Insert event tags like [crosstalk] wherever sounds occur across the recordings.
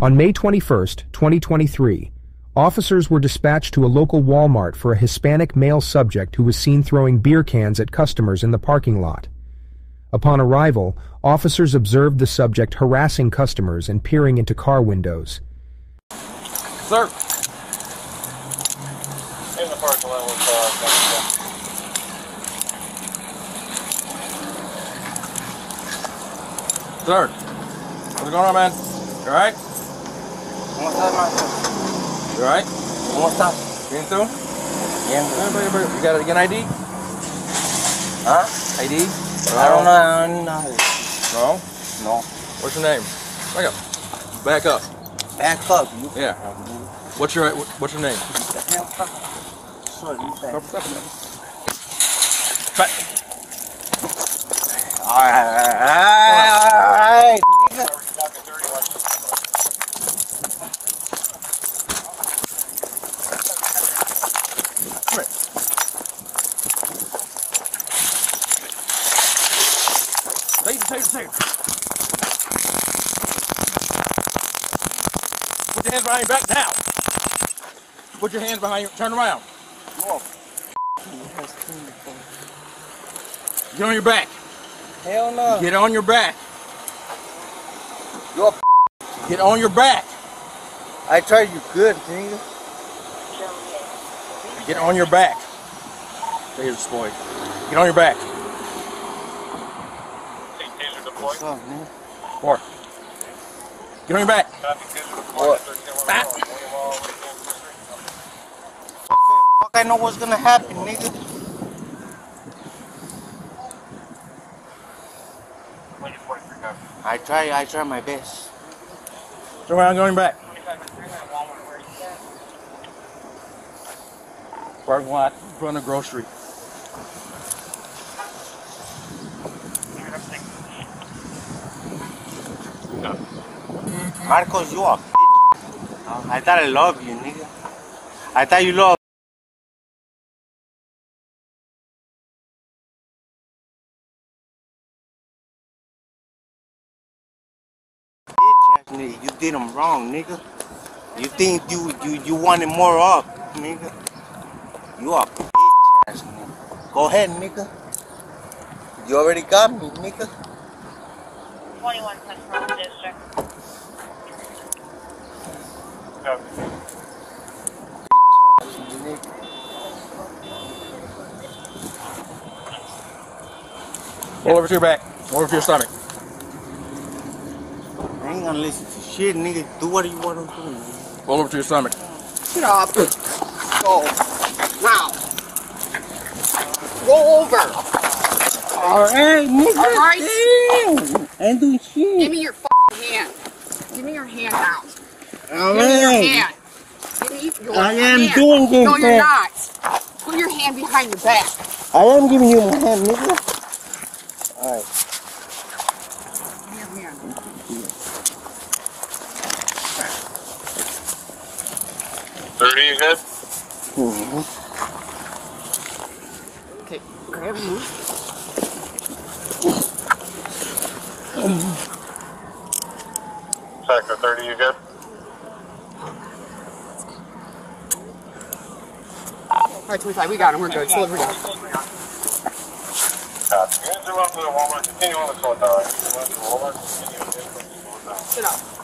On May 21, 2023, officers were dispatched to a local Walmart for a Hispanic male subject who was seen throwing beer cans at customers in the parking lot. Upon arrival, officers observed the subject harassing customers and peering into car windows. Sir. In the parking lot with uh, Sir, what's going on, man? You alright? ¿Cómo estás, man? You alright? ¿Cómo estás? Getting through? Bien. You got, an ID? Huh? ¿Ah? ID? I don't know. I don't know. No? No. What's your name? Back up. Back up. Back up. You Yeah. What's your What's your name? Sorry. Back. Alright, alright, nigga. Come here. Take it, take it, take it. Put your hands behind your back now. Put your hands behind you. Turn around. Whoa. Get on your back. Hell no. Get on your back. You're Get on your back. I tried you good, nigga. Get on your back. The boy. Get on your back. What's up, man? Four. Get on your back. What? Fuck, I know what's gonna happen, nigga. I try, I try my best. Turn around, go on your back. Parking lot, front of grocery. Marcos, you a bitch. I thought I love you, nigga. I thought you love. Nigga, you did him wrong, nigga. You think you you you wanted more up, nigga. You a bitch ass nigga. Go ahead, nigga. You already got me, nigga. 21 Central District. Nigga. Roll over to your back. Roll over to your stomach. I ain't gonna listen to shit, nigga. Do what you wanna do. nigga. Roll over to your stomach. Get up. Go. Now. Go over. Alright, nigga. All right. Damn. I ain't doing shit. Give me your fucking hand. Give me your hand now. Give me your hand. Give me your I am hand. doing this, No, you're not. Put your hand behind your back. I am giving you my hand, nigga. Alright. Give me your hand. Thirty, you good? Mhm. Okay, grab me. Sector thirty, you good? All right, 25. We got him. We're good. Slow her down. Copy. You can up to the Walmart. Continue on the slow down. You can run to Walmart. Continue on the slow down. Sit up.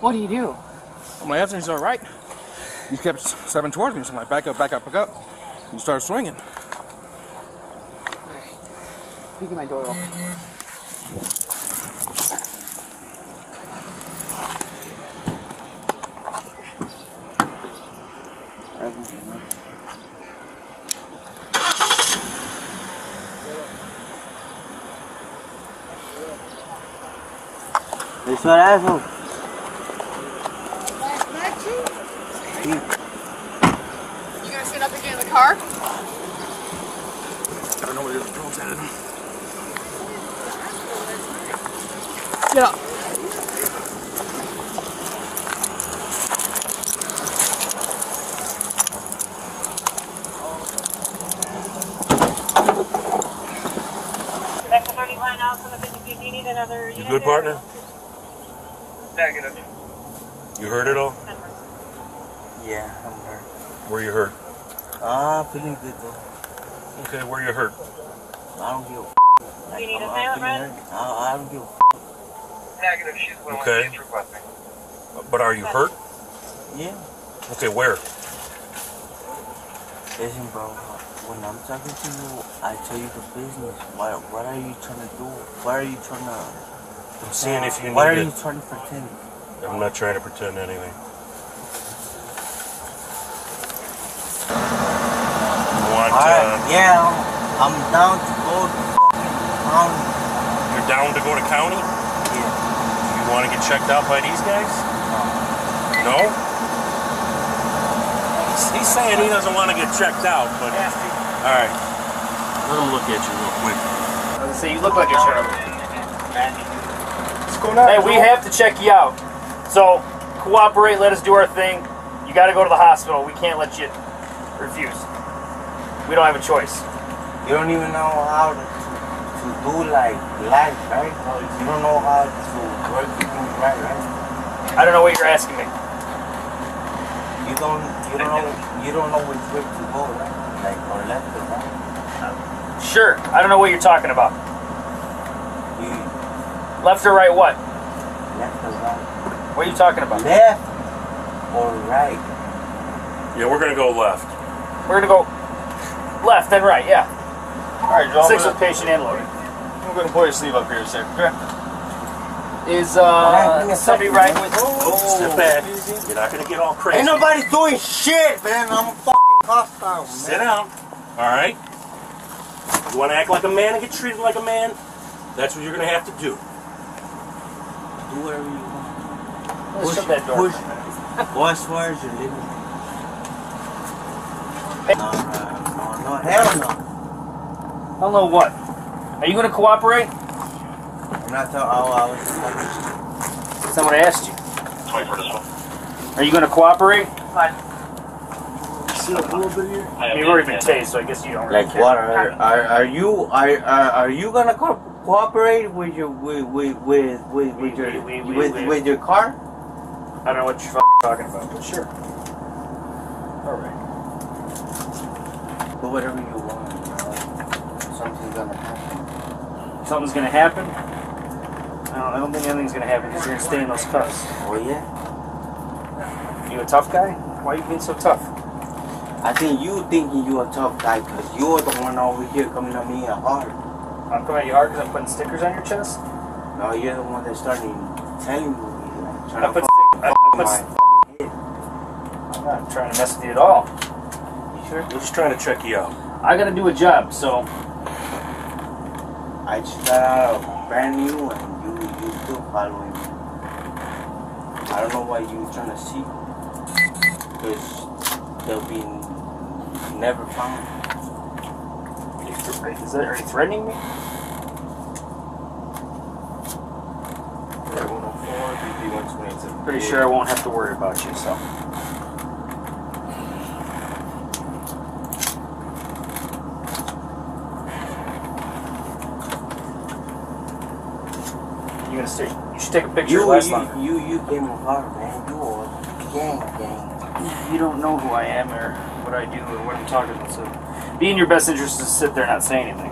What do you do? Well, my answer is all right. You kept stepping towards me, so I'm like, back up, back up, back up. You started swinging. You get my door open. It's what asshole. You gonna sit up again in the car? I don't know where the girl's headed. Get up. Sector 31 Alpha, Do you need another You unit good, or- partner? You heard it all? Yeah, I'm hurt. Where you hurt? Ah, feeling good though. Okay, where you hurt? I don't give a f- like, You need I'm, a I'm fan, feeling Red? hurt. I, I don't give a f- Okay. But are you hurt? Yeah. Okay, where? Listen, bro. When I'm talking to you, I tell you the business. What What are you trying to do? What are you trying to? I'm seeing if you What are need you trying to pretend? I'm not trying to pretend anything. You want, Alright, uh, yeah, I'm, I'm down to go to f***ing town. you're down to go to county? Yeah. You want to get checked out by these guys? No? He's, he's saying he doesn't want to get checked out, but. Alright. Let him look at you real quick. So you look like a sheriff. Hey, we have to check you out. So cooperate. Let us do our thing. You got to go to the hospital. We can't let you refuse. We don't have a choice. You don't even know how to, to do like life, right? You don't know how to work things right, right? I don't know what you're asking me. You don't, you don't know, you don't know which way to go, right? Like or left or right. Sure. I don't know what you're talking about. You Left or right? What? left or right. What are you talking about? Left or right. Yeah, we're gonna go left. We're gonna go left and right. Yeah. All right, Joe. Six I'm with patient and loading. I'm gonna pull your sleeve up here a sec. Okay. Is uh Alright, somebody right with? Step back. You're not gonna get all crazy. Ain't nobody doing shit, man. I'm a fucking hostile, man. Sit down. Alright? You wanna act like a man and get treated like a man? That's what you're gonna have to do. Do whatever you want. Let's shut that door. Push. Go as far as you're living. No, no, no, hell no. I don't know what. Are you gonna cooperate? I'm not talking. Oh, I was just. Someone asked you. Are you gonna cooperate? You've already been tased, so I guess you don't really Like care. what? Are, are, are you are, are, are you gonna co- cooperate with your with with with, with, with your with, with your car? I don't know what you're talking about, but sure. All right. Do whatever you want. You know? Something's gonna happen. Something's gonna happen. I don't, I don't think anything's gonna happen because you're gonna stay in those cuffs. Oh yeah. You a tough guy? Why are you being so tough? I think you thinking you a tough guy because you're the one over here coming at me hard. I'm coming at you hard because I'm putting stickers on your chest. No, you're the one that's starting telling me like trying I to put fucking sti- I- fuck I put my st- fucking head. I'm not trying to mess with you at all. You sure? We're just trying to check you out. I gotta do a job, so I just got out brand new and you you still following me. I don't know what you're trying to see. Because they'll be never found. Is that, are you threatening me? Pretty sure I won't have to worry about you, so. You gonna stay? You should take a picture You, of last you, longer. you, you came apart, man. You are gang, gang. You don't know who I am or what I do or what I'm talking about. So, be in your best interest to sit there and not say anything.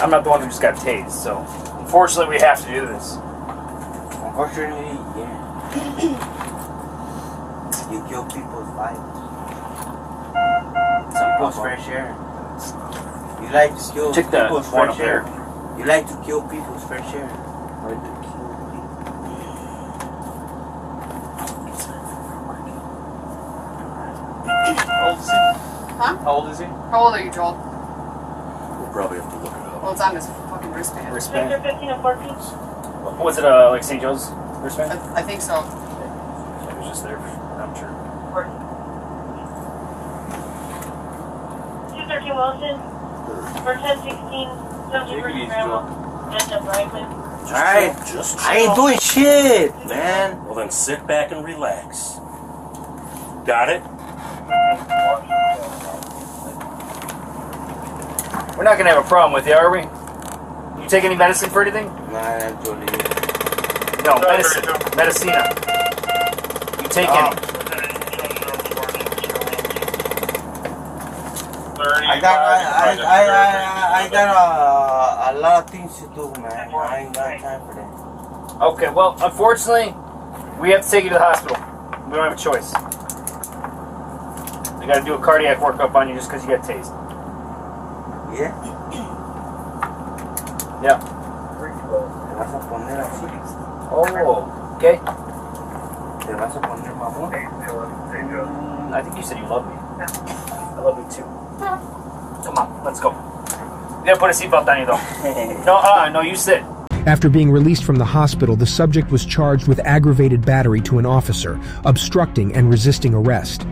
I'm not the one who just got tased, so unfortunately we have to do this. Unfortunately, yeah. you kill people's lives. People's fresh air. You like to kill Check people's one fresh air. You like to kill people's fresh air. Or to kill people. How old is he? Huh? How old is he? How old are you, Joel? We'll probably have to look it up. Well, it's on his fucking wristband. Wristband. Sector 15 and 14. Was it uh, like St. Joe's wristband? I, I think so. It was just there. I'm sure. 213 Wilson. For 1016, Subject Take it easy, versus Grandma. End up Brightman. Alright. Just I ain't doing shit, man. Well, then sit back and relax. Got it? We're not gonna have a problem with you, are we? You take any medicine for anything? Nah, actually. No, medicine. Medicina. You take Oh. any? I got, I, I, I, I, I got a, a lot of things to do, man. I ain't got time for that. Okay, well, unfortunately, we have to take you to the hospital. We don't have a choice. They gotta do a cardiac workup on you just because you got tased. Yeah. Yeah. Te vas a poner así. Oh, okay. Te vas a poner mamón. Mm, I think you said you love me. I love you too. Come on, let's go. You gotta put a seatbelt on you though. [laughs] No, uh, no, you sit. After being released from the hospital, the subject was charged with aggravated battery to an officer, obstructing and resisting arrest.